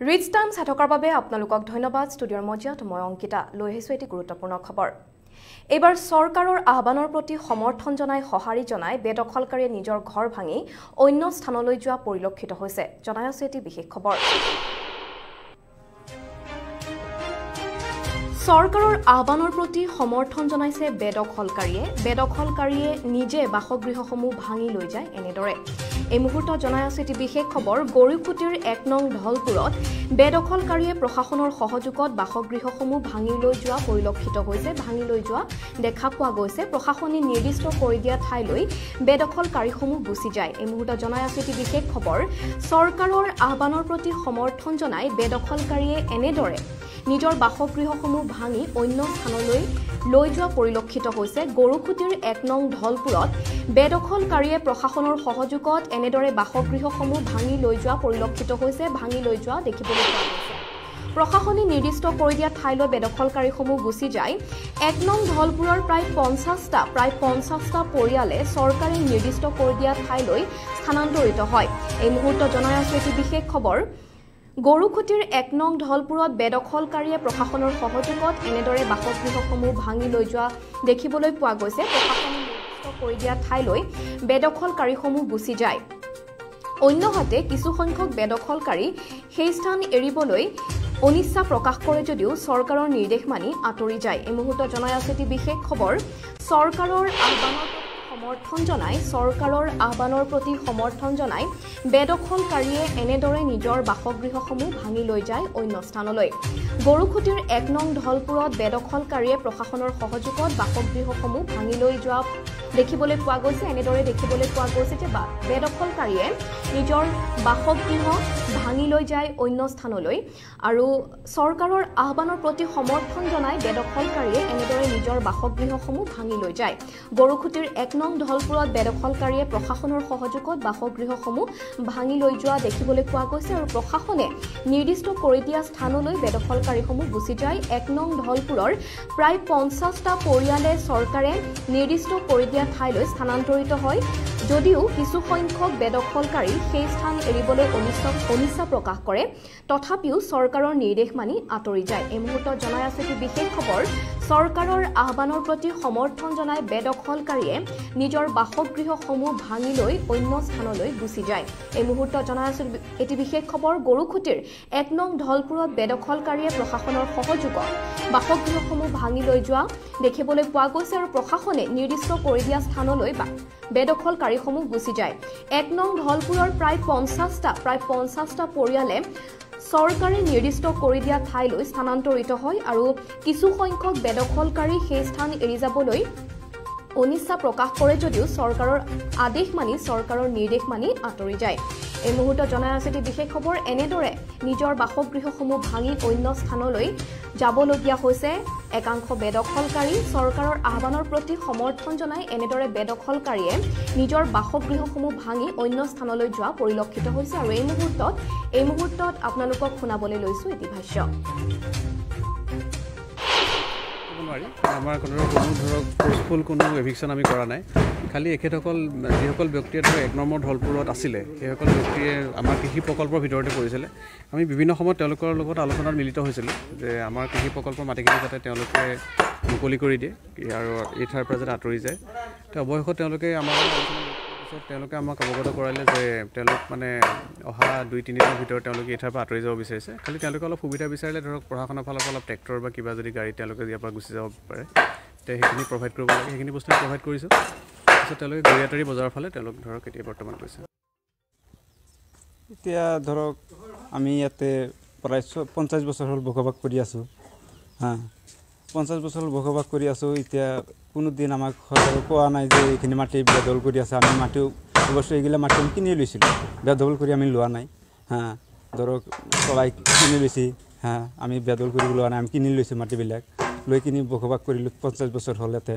Rich times হেটকৰ বাবে আপোনালোকক ধন্যবাদ। ষ্টুডিঅ'ৰ মজিয়াত মই অংকিতা লৈ আহিছোঁ এটি গুৰুত্বপূৰ্ণ খবৰ। এইবাৰ চৰকাৰৰ আহ্বানৰ প্ৰতি সমৰ্থন জনাই সঁহাৰি জনাই বেদখলকাৰীয়ে নিজৰ ঘৰ ভাঙি অন্য স্থানলৈ যোৱা পৰিলক্ষিত হৈছে। জনাই আছোঁ এটি বিশেষ খবৰ। চৰকাৰৰ আহ্বানৰ প্ৰতি সমৰ্থন জনাইছে বেদখলকাৰীয়ে। বেদখলকাৰীয়ে নিজে বাসগৃহসমূহ ভাঙি লৈ যায় এনেদৰে। এই মুহূৰ্তত জনাই আছো এটি বিশেষ খবৰ। গৰুকুটিৰ এক নং ঢলপুৰত বেদখলকাৰীয়ে প্ৰশাসনৰ সহযোগত বাসগৃহসমূহ ভাঙি লৈ যোৱা পৰিলক্ষিত হৈছে। ভাঙি লৈ যোৱা দেখা পোৱা গৈছে। প্ৰশাসনে নিৰ্দিষ্ট কৰি দিয়া ঠাইলৈ বেদখলকাৰীসমূহ গুচি যায়। এই মুহূৰ্তত জনাই আছো এটি বিশেষ খবৰ। চৰকাৰৰ আহ্বানৰ প্ৰতি সমৰ্থন জনাই বেদখলকাৰীয়ে এনেদৰে নিজৰ বাসগৃহসমূহ ভাঙি অন্য স্থানলৈ লৈ যোৱা পৰিলক্ষিত হৈছে। গৰুখুটিৰ এক নং ঢলপুৰত বেদখলকাৰীয়ে প্ৰশাসনৰ সহযোগত এনেদৰে বাসগৃহসমূহ ভাঙি লৈ যোৱা পৰিলক্ষিত হৈছে ভাঙি লৈ যোৱা দেখিবলৈ পোৱা প্ৰশাসনে নিৰ্দিষ্ট কৰি দিয়া ঠাইলৈ বেদখলকাৰীসমূহ গুচি যায়। এক নং ঢলপুৰৰ প্ৰায় পঞ্চাছটা প্ৰায় পঞ্চাছটা পৰিয়ালে চৰকাৰে নিৰ্দিষ্ট কৰি দিয়া ঠাইলৈ স্থানান্তৰিত হয়। এই মুহূৰ্তত জনাই আছো এটি বিশেষ খবৰ। গৰুখুটিৰ এক নং ঢলপুৰত বেদখলকাৰীয়ে প্ৰশাসনৰ সহযোগত এনেদৰে বাসগৃহসমূহ ভাঙি লৈ যোৱা দেখিবলৈ পোৱা গৈছে। প্ৰশাসনে নিৰ্দিষ্ট কৰি দিয়া ঠাইলৈ বেদখলকাৰীসমূহ গুচি যায়। অন্যহাতে কিছুসংখ্যক বেদখলকাৰী সেই স্থান এৰিবলৈ অনিচ্ছা প্ৰকাশ কৰে যদিও চৰকাৰৰ নিৰ্দেশ মানি আঁতৰি যায়। এই মুহূৰ্তত জনাই আছে এটি বিশেষ খবৰ। চৰকাৰৰ আহ্বানৰ সমৰ্থন জনাই চৰকাৰৰ আহ্বানৰ প্ৰতি সমৰ্থন জনাই বেদখলকাৰীয়ে এনেদৰে নিজৰ বাসগৃহসমূহ ভাঙি লৈ যায় অন্য স্থানলৈ। গৰুখুটিৰ এক নং ঢলপুৰত বেদখলকাৰীয়ে প্ৰশাসনৰ সহযোগত বাসগৃহসমূহ ভাঙি লৈ যোৱা দেখিবলৈ পোৱা গৈছে এনেদৰে দেখিবলৈ পোৱা গৈছে যে বেদখলকাৰীয়ে নিজৰ বাসগৃহ ভাঙি লৈ যায় অন্য স্থানলৈ। আৰু চৰকাৰৰ আহ্বানৰ প্ৰতি সমৰ্থন জনাই বেদখলকাৰীয়ে এনেদৰে নিজৰ বাসগৃহসমূহ ভাঙি লৈ যায়। গৰুখুটিৰ এক নং ঢলপুৰত বেদখলকাৰীয়ে প্ৰশাসনৰ সহযোগত বাসগৃহসমূহ ভাঙি লৈ যোৱা দেখিবলৈ পোৱা গৈছে আৰু প্ৰশাসনে নিৰ্দিষ্ট কৰি দিয়া স্থানলৈ বেদখলকাৰীসমূহ গুচি যায়। এক নং ঢলপুৰৰ প্ৰায় পঞ্চাছটা পৰিয়ালে চৰকাৰে নিৰ্দিষ্ট কৰি দিয়া ঠাইলৈ স্থানান্তৰিত হয়। যদিও কিছুসংখ্যক বেদখলকাৰী সেই স্থান এৰিবলৈ অনিচ্ছা প্ৰকাশ কৰে। তথাপিও চৰকাৰৰ নিৰ্দেশ মানি আঁতৰি যায়। এই মুহূৰ্তত জনাই আছে এটি বিশেষ খবৰ? চৰকাৰৰ আহ্বানৰ প্ৰতি সমৰ্থন জনাই বেদখলকাৰীয়ে নিজৰ বাসগৃহসমূহ ভাঙি লৈ অন্য স্থানলৈ গুচি যায়। এই মুহূৰ্তত জনাই আছো এটি বিশেষ খবৰ। গৰুখুটিৰ এক নং ঢলপুৰত বেদখলকাৰীয়ে প্ৰশাসনৰ সহযোগত বাসগৃহসমূহ ভাঙি লৈ যোৱা দেখিবলৈ পোৱা গৈছে আৰু প্ৰশাসনে নিৰ্দিষ্ট কৰি স্থানলৈ বেদখলকাৰীসমূহ গুচি যায়। এক নং ঢলপুৰৰ প্ৰায় পঞ্চাছটা প্ৰায় পঞ্চাছটা পৰিয়ালে চৰকাৰে নিৰ্দিষ্ট কৰি দিয়া ঠাইলৈ স্থানান্তৰিত হয় আৰু কিছুসংখ্যক বেদখলকাৰী সেই স্থান এৰি যাবলৈ অনিচ্ছা প্ৰকাশ কৰে যদিও চৰকাৰৰ আদেশ মানি চৰকাৰৰ নিৰ্দেশ মানি আঁতৰি যায়। এই মুহূৰ্তত জনাই আছে এটি বিশেষ খবৰ এনেদৰে নিজৰ বাসগৃহসমূহ ভাঙি অন্য স্থানলৈ যাবলগীয়া হৈছে। একাংশ বেদখলকাৰী চৰকাৰৰ আহ্বানৰ প্ৰতি সমৰ্থন জনাই এনেদৰে বেদখলকাৰীয়ে নিজৰ বাসগৃহসমূহ ভাঙি অন্য স্থানলৈ যোৱা পৰিলক্ষিত হৈছে। আৰু এই মুহূৰ্তত এই মুহূৰ্তত আপোনালোকক শুনাবলৈ লৈছোঁ এটি ভাষ্য। নোৱাৰি। আমাৰ কোনো কোনো ধৰক ফ'ৰ্চফুল কোনো এভিকশ্যন আমি কৰা নাই। খালি এখেতসকল যিসকল ব্যক্তিয়ে ধৰক এক নম্বৰ ঢলপুৰত আছিলে সেইসকল ব্যক্তিয়ে আমাৰ কৃষি প্ৰকল্পৰ ভিতৰতে পৰিছিলে। আমি বিভিন্ন সময়ত তেওঁলোকৰ লগত আলোচনাত মিলিত হৈছিলোঁ যে আমাৰ কৃষি প্ৰকল্পৰ মাটিখিনি যাতে তেওঁলোকে মুকলি কৰি দিয়ে আৰু এই ঠাইৰ পৰা যাতে আঁতৰি যায়। তো অৱশেষত তেওঁলোকে আমাৰ পিছত তেওঁলোকে আমাক অৱগত কৰালে যে তেওঁলোক মানে অহা দুই তিনিদিনৰ ভিতৰত তেওঁলোকে এই ঠাইৰ পৰা আঁতৰি যাব বিচাৰিছে। খালি তেওঁলোকে অলপ সুবিধা বিচাৰিলে ধৰক প্ৰশাসনৰ ফালৰ পৰা অলপ ট্ৰেক্টৰ বা কিবা যদি গাড়ী তেওঁলোকে ইয়াৰ পৰা গুচি যাব পাৰে তে সেইখিনি প্ৰভাইড কৰিব লাগে সেইখিনি বস্তু প্ৰভাইড কৰিছোঁ। তাৰপিছত তেওঁলোকে গৰিয়াতাৰী বজাৰৰ ফালে তেওঁলোক ধৰক এতিয়া বৰ্তমান গৈছে। এতিয়া ধৰক আমি ইয়াতে প্ৰায় পঞ্চাছ বছৰ হ'ল বসবাস কৰি আছোঁ। হা পঞ্চাছ বছৰ বসবাস কৰি আছোঁ এতিয়া কোনোদিন আমাক কোৱা নাই যে এইখিনি মাটি বেদল কৰি আছে আমি মাটি অৱশ্যে এইগিলা মাটি আমি কিনি লৈছিলোঁ বেদল কৰি আমি লোৱা নাই হা ধৰক চলাই কিনি লৈছে হা আমি বেদল কৰি লোৱা নাই আমি কিনি লৈছোঁ মাটিবিলাক লৈ কিনি বসবাস কৰিলোঁ পঞ্চাছ বছৰ হ'ল ইয়াতে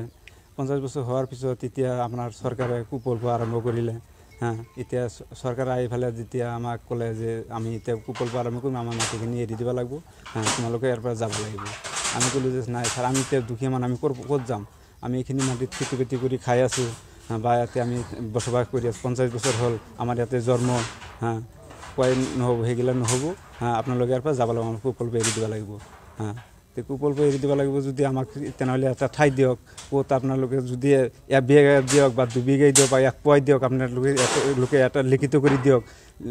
পঞ্চাছ বছৰ হোৱাৰ পিছত এতিয়া আপোনাৰ চৰকাৰে কুপল্প আৰম্ভ কৰিলে হা এতিয়া চৰকাৰে আহি পেলাই যেতিয়া আমাক ক'লে যে আমি এতিয়া কুপল্প আৰম্ভ কৰিম আমাৰ মাটিখিনি এৰি দিব লাগিব হা তোমালোকে ইয়াৰ পৰা যাব লাগিব। আমি ক'লোঁ যে নাই ছাৰ আমি এতিয়া দুখীয়া মানুহ আমি ক'ত ক'ত যাম? আমি এইখিনি মাটিত খেতি বাতি কৰি খাই আছোঁ। বা ইয়াতে আমি বসবাস কৰি আছোঁ। পঞ্চাছ বছৰ হ'ল আমাৰ ইয়াতে জন্ম। হা কোৱাই নহ'ব সেইগিলা নহ'ব। হা আপোনালোকে ইয়াৰ পৰা যাব লাগিব আমাক কুপল্প এৰি দিব লাগিব। হা তে কুপল্প এৰি দিব লাগিব যদি আমাক তেনেহ'লে এটা ঠাই দিয়ক ক'ত আপোনালোকে যদি এবিঘা দিয়ক বা দুবিঘাই দিয়ক বা এক পোৱাই দিয়ক আপোনালোকে লোকে এটা লিখিত কৰি দিয়ক।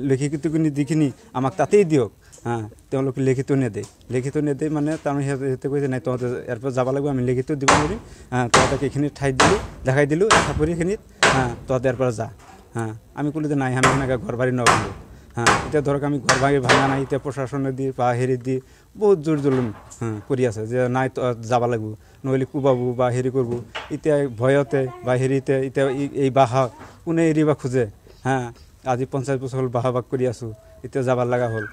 লিখিত কৰি দিখিনি আমাক তাতেই দিয়ক। হা তেওঁলোকে লিখিত নেদে লিখিত নেদে মানে তাৰমানে সিহঁতে কৈছে নাই তহঁতে ইয়াৰ পৰা যাব লাগিব আমি লিখিত দিব নোৱাৰিম। হা তহঁতক এইখিনি ঠাইত দিলোঁ দেখাই দিলোঁ চাপৰিখিনিত হা তহঁতে ইয়াৰ পৰা যা। হা আমি ক'লো যে নাই আমি সেনেকৈ ঘৰ বাৰী নগ'লোঁ হা এতিয়া ধৰক আমি ঘৰ বাৰী ভাঙা নাই এতিয়া প্ৰশাসনে দি বা হেৰি দি বহুত জোৰ জুলুম কৰি আছে যে নাই যাব লাগিব নহ'লে কোবাব বা হেৰি কৰিব। এতিয়া ভয়তে বা হেৰিতে এতিয়া এই- এই বাহা কোনে এৰিব খোজে? হা আজি পঞ্চাছ বছৰ হ'ল বাহা বাগ কৰি আছোঁ। এতিয়া যাব লগা হ'ল।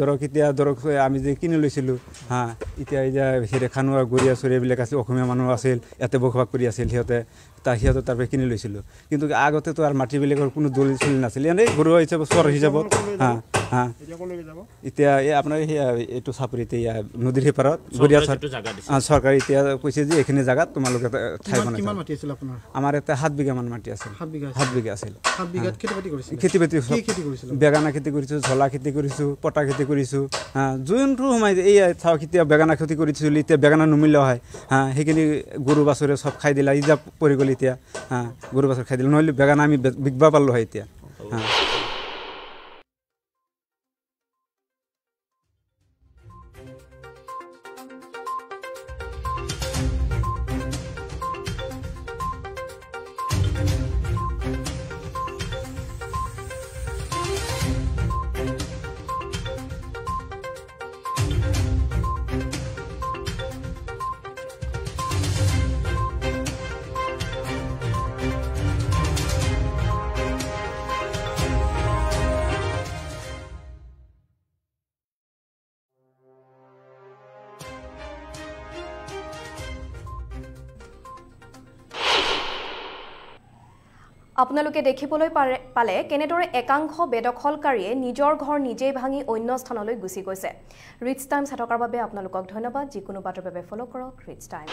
ধৰক এতিয়া ধৰক আমি যে কিনি লৈছিলোঁ হা এতিয়া এতিয়া হেৰি খানুৱা গৰীয়া চৰিয়াবিলাক আছিল অসমীয়া মানুহ আছিল ইয়াতে বসবাস কৰি আছিল সিহঁতে তাৰ সিহঁতৰ তাৰ পৰা কিনি লৈছিলোঁ। কিন্তু আগতেতো আৰু মাটিবিলাকৰ কোনো দলি চলি নাছিল। এনেই ঘৰুৱা হিচাপত চৰ হিচাপত হা। হা। এতিয়া এই আপোনাৰ সেয়া এইটো চাপৰিতে এয়া নদীৰ সিপাৰত গৰীয়া চৰকাৰে এতিয়া কৈছে যে এইখিনি জেগাত তোমালোকে ঠাই বনাই কিমান মাটি আছিল আপোনাৰ? আমাৰ ইয়াতে সাত বিঘামান মাটি আছিল। সাত বিঘা আছিল। খেতি বাতি বেঙেনা খেতি কৰিছোঁ ঝলা খেতি কৰিছোঁ পটা খেতি কৰিছোঁ হা। যোনটো সময় এই চাওক এতিয়া বেঙেনা খেতি কৰিছিলোঁ এতিয়া বেঙেনা নুমিলে হয় হা। সেইখিনি গৰু বাছৰে চব খাই দিলে ইজা পৰি গ'ল এতিয়া হা। গৰু বাছৰ খাই দিলে। নহ'লে বেঙেনা আমি বিকিব পাৰলোঁ হয় এতিয়া হা। আপোনালোকে দেখিবলৈ পাৰে পালে কেনেদৰে একাংশ বেদখলকাৰীয়ে নিজৰ ঘৰ নিজেই ভাঙি অন্য স্থানলৈ গুচি গৈছে। ৰিটছ টাইমছ হাতকাৰ বাবে আপোনালোকক ধন্যবাদ। যিকোনো বাতৰ বাবে ফ'ল' কৰক ৰিটছ টাইম